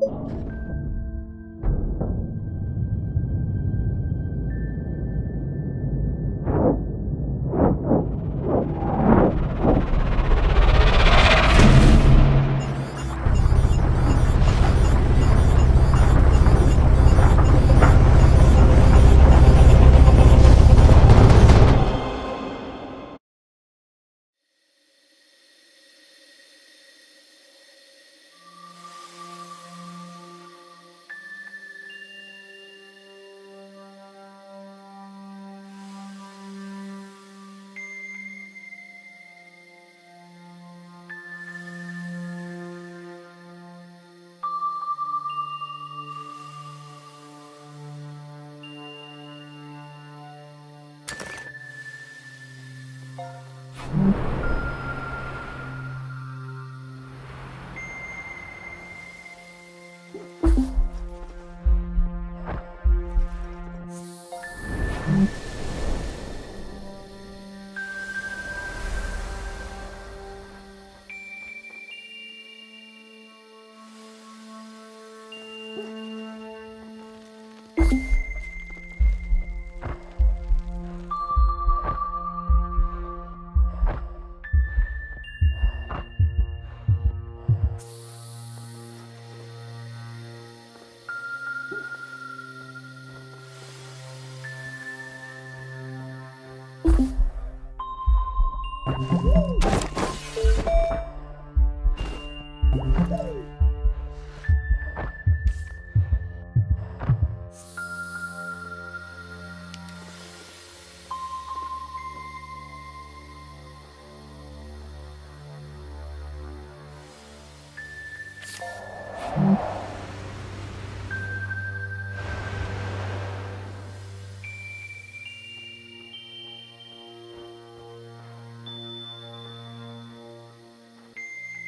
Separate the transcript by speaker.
Speaker 1: you Woo!